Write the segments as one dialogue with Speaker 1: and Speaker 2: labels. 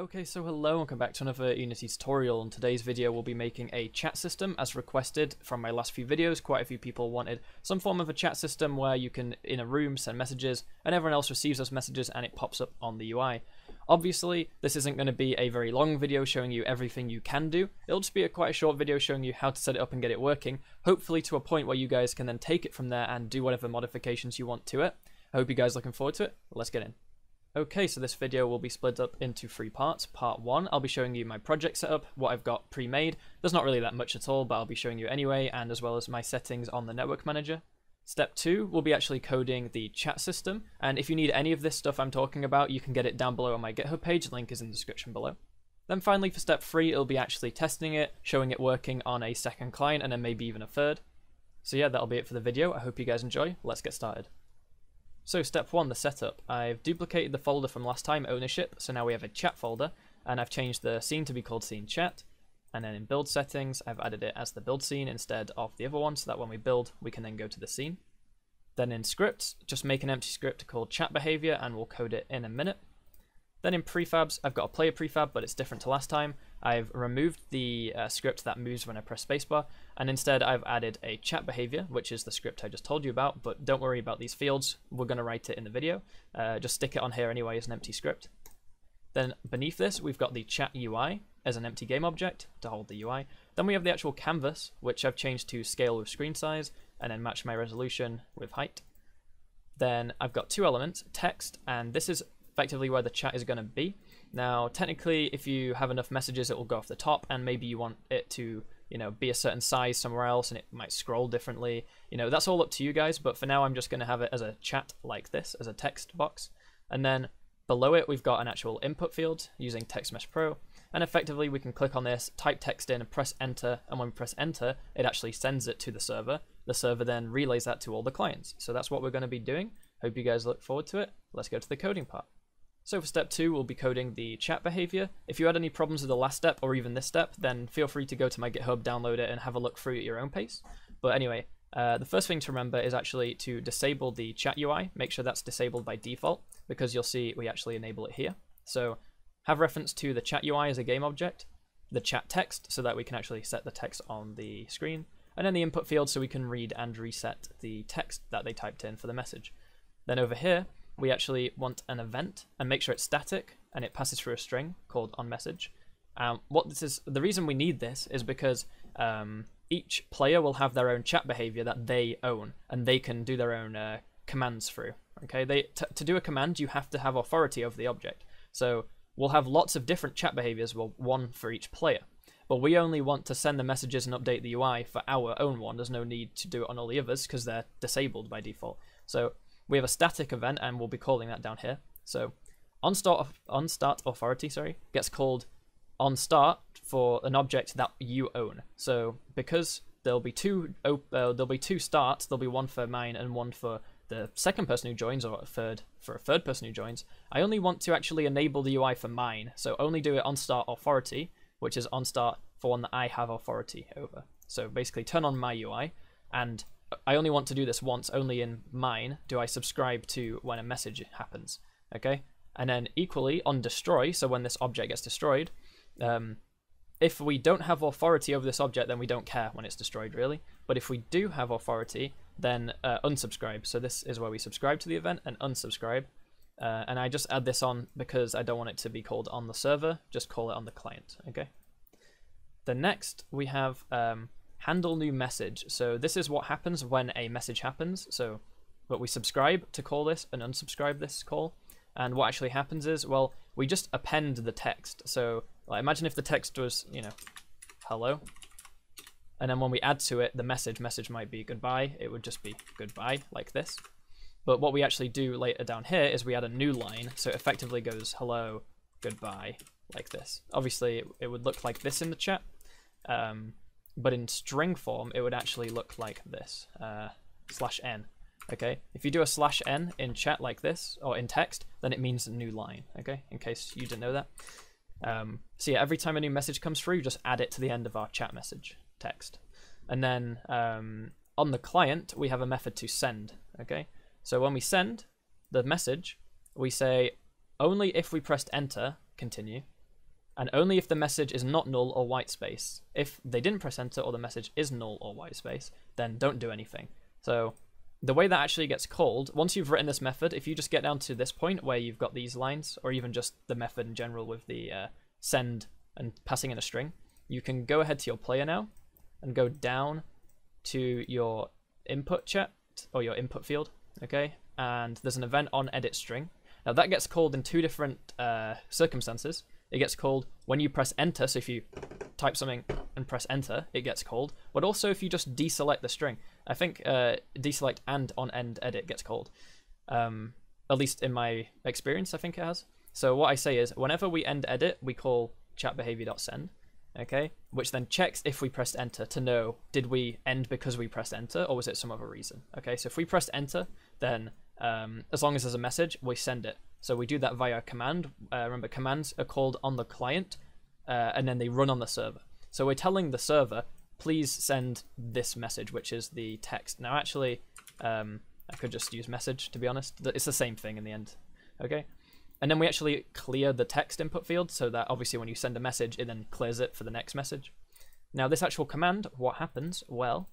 Speaker 1: Okay, so hello, and welcome back to another Unity tutorial. In today's video, we'll be making a chat system as requested from my last few videos. Quite a few people wanted some form of a chat system where you can, in a room, send messages, and everyone else receives those messages and it pops up on the UI. Obviously, this isn't going to be a very long video showing you everything you can do. It'll just be a quite a short video showing you how to set it up and get it working, hopefully to a point where you guys can then take it from there and do whatever modifications you want to it. I hope you guys are looking forward to it. Let's get in. Okay, so this video will be split up into three parts. Part one, I'll be showing you my project setup, what I've got pre-made. There's not really that much at all, but I'll be showing you anyway, and as well as my settings on the network manager. Step two will be actually coding the chat system, and if you need any of this stuff I'm talking about, you can get it down below on my GitHub page, link is in the description below. Then finally for step three, it'll be actually testing it, showing it working on a second client, and then maybe even a third. So yeah, that'll be it for the video. I hope you guys enjoy. Let's get started. So step one, the setup. I've duplicated the folder from last time, ownership, so now we have a chat folder, and I've changed the scene to be called scene chat. And then in build settings, I've added it as the build scene instead of the other one, so that when we build, we can then go to the scene. Then in scripts, just make an empty script called chat behavior, and we'll code it in a minute. Then in prefabs, I've got a player prefab, but it's different to last time. I've removed the uh, script that moves when I press spacebar, and instead I've added a chat behavior, which is the script I just told you about, but don't worry about these fields, we're going to write it in the video. Uh, just stick it on here anyway as an empty script. Then beneath this, we've got the chat UI as an empty game object to hold the UI. Then we have the actual canvas, which I've changed to scale with screen size, and then match my resolution with height. Then I've got two elements, text, and this is effectively where the chat is going to be. Now, technically, if you have enough messages, it will go off the top, and maybe you want it to, you know, be a certain size somewhere else, and it might scroll differently. You know, that's all up to you guys, but for now, I'm just going to have it as a chat like this, as a text box. And then below it, we've got an actual input field using TextMesh Pro, and effectively, we can click on this, type text in, and press enter, and when we press enter, it actually sends it to the server. The server then relays that to all the clients. So that's what we're going to be doing. Hope you guys look forward to it. Let's go to the coding part. So for step two, we'll be coding the chat behavior. If you had any problems with the last step or even this step, then feel free to go to my GitHub, download it, and have a look through at your own pace. But anyway, uh, the first thing to remember is actually to disable the chat UI. Make sure that's disabled by default because you'll see we actually enable it here. So have reference to the chat UI as a game object, the chat text so that we can actually set the text on the screen, and then the input field so we can read and reset the text that they typed in for the message. Then over here, we actually want an event and make sure it's static and it passes through a string called onMessage. Um, what this is, the reason we need this is because um, each player will have their own chat behavior that they own and they can do their own uh, commands through. Okay, they to do a command you have to have authority over the object. So we'll have lots of different chat behaviors, well one for each player. But we only want to send the messages and update the UI for our own one. There's no need to do it on all the others because they're disabled by default. So we have a static event and we'll be calling that down here. So on start on start authority, sorry, gets called on start for an object that you own. So because there'll be two uh, there'll be two starts, there'll be one for mine and one for the second person who joins or a third for a third person who joins. I only want to actually enable the UI for mine. So only do it on start authority, which is on start for one that I have authority over. So basically turn on my UI and I only want to do this once, only in mine do I subscribe to when a message happens, okay? And then equally on destroy, so when this object gets destroyed, um, if we don't have authority over this object, then we don't care when it's destroyed, really. But if we do have authority, then uh, unsubscribe. So this is where we subscribe to the event and unsubscribe. Uh, and I just add this on because I don't want it to be called on the server, just call it on the client, okay? The next, we have um, handle new message. So this is what happens when a message happens. So but we subscribe to call this and unsubscribe this call. And what actually happens is, well, we just append the text. So like, imagine if the text was, you know, hello. And then when we add to it the message, message might be goodbye. It would just be goodbye like this. But what we actually do later down here is we add a new line. So it effectively goes hello, goodbye, like this. Obviously, it, would look like this in the chat. Um, but in string form, it would actually look like this, uh, slash n. Okay, if you do a slash n in chat like this, or in text, then it means a new line, okay, in case you didn't know that. Um, so yeah, every time a new message comes through, just add it to the end of our chat message text. And then um, on the client, we have a method to send, okay? So when we send the message, we say only if we pressed enter, continue, and only if the message is not null or white space. If they didn't press enter or the message is null or white space, then don't do anything. So the way that actually gets called, once you've written this method, if you just get down to this point where you've got these lines, or even just the method in general with the uh, send and passing in a string, you can go ahead to your player now and go down to your input chat or your input field, okay? And there's an event on edit string. Now that gets called in two different uh, circumstances. It gets called when you press enter, so if you type something and press enter, it gets called. But also if you just deselect the string. I think uh, deselect and on end edit gets called. Um, at least in my experience, I think it has. So what I say is, whenever we end edit, we call chat behavior.send, okay? Which then checks if we pressed enter to know, did we end because we pressed enter or was it some other reason? Okay, so if we pressed enter, then um, as long as there's a message, we send it. So we do that via command. Uh, remember, commands are called on the client, uh, and then they run on the server. So we're telling the server, please send this message, which is the text. Now, actually, um, I could just use message, to be honest. It's the same thing in the end. Okay? And then we actually clear the text input field so that obviously when you send a message, it then clears it for the next message. Now, this actual command, what happens? Well,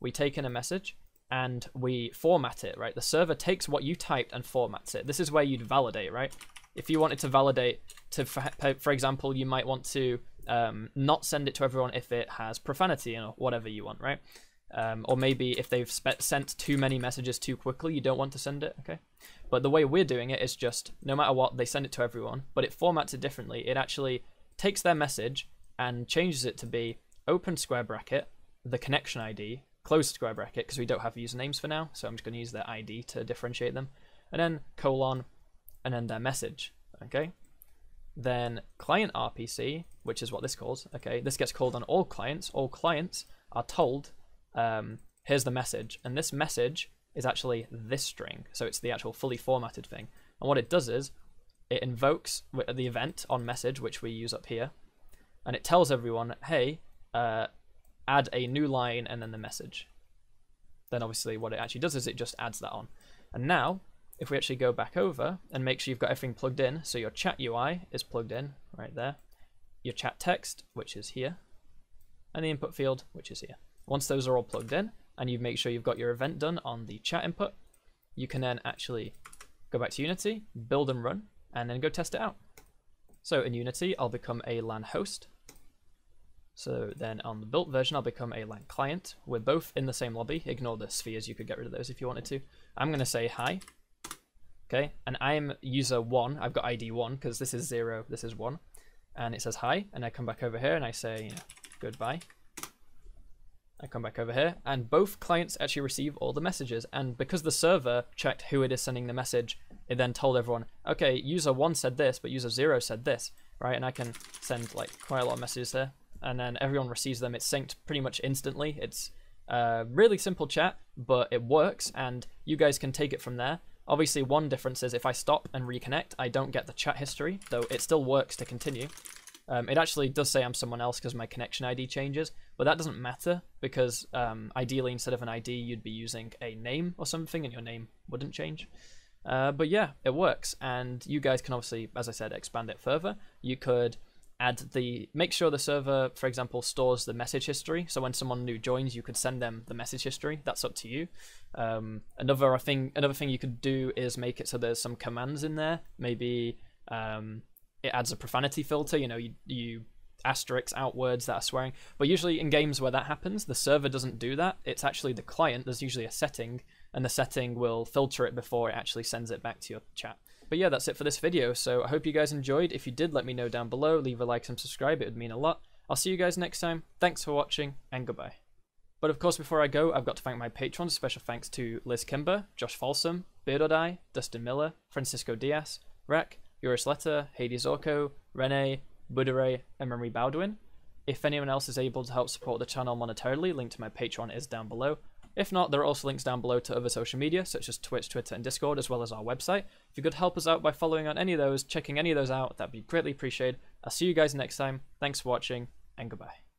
Speaker 1: we take in a message, and we format it, right? The server takes what you typed and formats it. This is where you'd validate, right? If you wanted to validate, to for example, you might want to um, not send it to everyone if it has profanity or whatever you want, right? Um, or maybe if they've sent too many messages too quickly, you don't want to send it, okay? But the way we're doing it is just, no matter what, they send it to everyone, but it formats it differently. It actually takes their message and changes it to be open square bracket, the connection ID, close square bracket because we don't have usernames for now, so I'm just going to use their ID to differentiate them, and then colon, and then their message, okay? Then client RPC, which is what this calls, okay? This gets called on all clients. All clients are told, um, here's the message, and this message is actually this string, so it's the actual fully formatted thing. And what it does is, it invokes the event on message, which we use up here, and it tells everyone, hey, uh, add a new line and then the message. Then obviously what it actually does is it just adds that on. And now, if we actually go back over and make sure you've got everything plugged in, so your chat UI is plugged in right there, your chat text, which is here, and the input field, which is here. Once those are all plugged in, and you make sure you've got your event done on the chat input, you can then actually go back to Unity, build and run, and then go test it out. So in Unity, I'll become a LAN host, so then on the built version, I'll become a LAN client. We're both in the same lobby. Ignore the spheres, you could get rid of those if you wanted to. I'm going to say hi. Okay, and I'm user 1. I've got ID 1 because this is 0, this is 1. And it says hi, and I come back over here and I say you know, goodbye. I come back over here, and both clients actually receive all the messages. And because the server checked who it is sending the message, it then told everyone, okay, user 1 said this, but user 0 said this, right? And I can send like quite a lot of messages there and then everyone receives them. It's synced pretty much instantly. It's a really simple chat, but it works, and you guys can take it from there. Obviously, one difference is if I stop and reconnect, I don't get the chat history, though it still works to continue. Um, it actually does say I'm someone else because my connection ID changes, but that doesn't matter because um, ideally instead of an ID, you'd be using a name or something, and your name wouldn't change. Uh, but yeah, it works, and you guys can obviously, as I said, expand it further. You could add the make sure the server for example stores the message history. So when someone new joins you could send them the message history. That's up to you. Um, another thing another thing you could do is make it so there's some commands in there. Maybe um, it adds a profanity filter you know you, you out words that are swearing. But usually in games where that happens the server doesn't do that. It's actually the client there's usually a setting and the setting will filter it before it actually sends it back to your chat but yeah, that's it for this video. So I hope you guys enjoyed. If you did, let me know down below. Leave a like and subscribe. It would mean a lot. I'll see you guys next time. Thanks for watching, and goodbye. But of course, before I go, I've got to thank my patrons. Special thanks to Liz Kimber, Josh Folsom, Beardodeye, Dustin Miller, Francisco Diaz, Rek, Eurus Letter, Hades Orko, Rene, Budere, and Marie Baldwin. If anyone else is able to help support the channel monetarily, link to my Patreon is down below. If not, there are also links down below to other social media, such as Twitch, Twitter, and Discord, as well as our website. If you could help us out by following on any of those, checking any of those out, that'd be greatly appreciated. I'll see you guys next time. Thanks for watching, and goodbye.